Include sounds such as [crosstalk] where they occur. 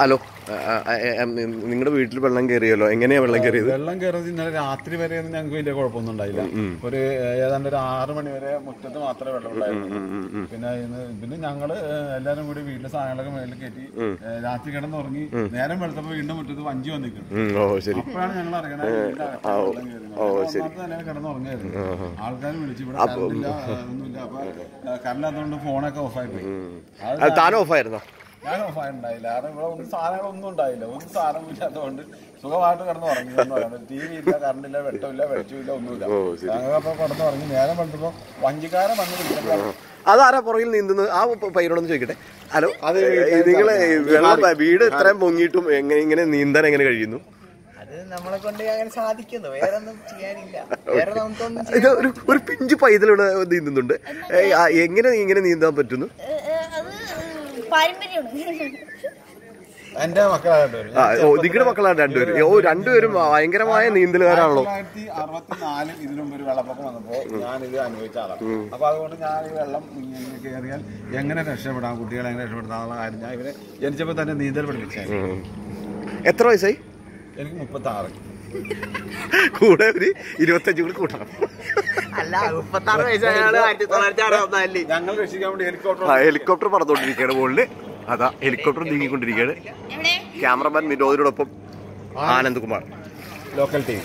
Hello. നിങ്ങളുടെ വീട്ടിൽ വെള്ളം കയറിയല്ലോ എങ്ങനെയാ വെള്ളം കയറിയത് വെള്ളം കയറുന്നത് ഇന്നലെ രാത്രി വരെ ഒന്നും ഞങ്ങൾക്ക് വലിയ കുഴപ്പമൊന്നും ഉണ്ടായില്ല. ഒരു ഏതാണ്ട് ഒരു ആറ് മണി വരെ മുറ്റത്ത് മാത്രമേ വെള്ളം ഉണ്ടായിരുന്നു പിന്നെ പിന്നെ ഞങ്ങൾ എല്ലാരും കൂടി വീട്ടിലെ സാധനങ്ങളൊക്കെ മേളിൽ കയറ്റി രാത്രി രാത്രി കിടന്നുറങ്ങി നേരം വെളുത്തപ്പോ വീണ്ടും മുറ്റത്ത് വഞ്ചി വന്നിരിക്കുന്നു. അപ്പോഴാണ് ഞങ്ങൾ അറിയണത് കിടന്നുറങ്ങായിരുന്നു ആൾക്കാർ വിളിച്ചു ഇവിടെ കറണ്ടില്ല ഒന്നുമില്ല. അപ്പൊ കറണ്ടില്ലാത്തതുകൊണ്ട് ഫോണൊക്കെ ഓഫായി പോയി. ഓഫായിരുന്നോ ഞാൻ ഉണ്ടായില്ല. കാരണം ഇവിടെ ഒന്നും സാധനങ്ങളൊന്നും ഉണ്ടായില്ല. ഒന്നും സാധനം ഇല്ലാത്തതുകൊണ്ട് സുഖമായിട്ട് കിടന്ന് ഉറങ്ങി എന്ന് പറയുന്നത്. ടി വി ഇല്ല കറണ്ട് ഇല്ല വെട്ടമില്ല വെളിച്ചമില്ല ഒന്നുമില്ല. ഞങ്ങളപ്പോ കിടന്ന് ഉറങ്ങി. നേരം പണ്ടപ്പോ വഞ്ചിക്കാരൻ വന്ന് അതാരാ പുറകിൽ നീന്തുന്നത് ആ പയ്യനോടൊന്ന് ചോദിക്കട്ടെ. ഹലോ. അത് നിങ്ങൾ വെള്ളം വീട് ഇത്രയും പൊങ്ങിയിട്ടും എങ്ങനെ ഇങ്ങനെ നീന്താൻ എങ്ങനെ കഴിയുന്നു? അത് നമ്മളെ കൊണ്ട് അങ്ങനെ സാധിക്കുന്നു. [laughs] വേറെ ഒന്നും ചെയ്യാനില്ല. വേറെ നമുക്കൊന്നും ഇത് ഒരു പിഞ്ച് പൈതലിവിടെ നീന്തുന്നുണ്ട്. എങ്ങനെ ഇങ്ങനെ നീന്താൻ പറ്റുന്നു? എന്റെ നിങ്ങളുടെ മക്കളാണ് രണ്ടുപേരും. ഓ രണ്ടുപേരും ഭയങ്കരമായ നീന്തലുകാരാണല്ലോ തൊള്ളായിരത്തി അറുപത്തിനാലിൽ ഇതിനു മുമ്പ് ഒരു വെള്ളപ്പൊക്കം വന്നപ്പോ ഞാൻ ഇത് അനുഭവിച്ച ആളാണ് അപ്പൊ അതുകൊണ്ട് ഞാൻ ഈ വെള്ളം ഇങ്ങനെ കയറിയാൽ എങ്ങനെ രക്ഷപ്പെടാം? കുട്ടികളെ എങ്ങനെ രക്ഷപ്പെടുത്താന്നുള്ള കാര്യം ഞാൻ ഇവരെ ജനിച്ചപ്പോ തന്നെ നീന്തൽ പഠിപ്പിച്ചായിരുന്നു. എത്ര വയസ്സായി? എനിക്ക് മുപ്പത്തി ആറ് കൂടെ ഒരു ഇരുപത്തഞ്ച് കൂടി കൂട്ടണം. അല്ല മുപ്പത്താറ് വയസ്സായാണ് ആയിരത്തി തൊള്ളായിരത്തി അറുപത്തിനാലിൽ ഞങ്ങൾ രക്ഷിക്കാൻ വേണ്ടി ഹെലികോപ്റ്റർ ഹെലികോപ്റ്റർ പറന്നുകൊണ്ടിരിക്കുകയാണ് മുകളിൽ. അതാ ഹെലികോപ്റ്റർ നീങ്ങിക്കൊണ്ടിരിക്കുകയാണ്. എവിടെ? ക്യാമറമാൻ വിനോദിനോടൊപ്പം ആനന്ദ് കുമാർ. Local team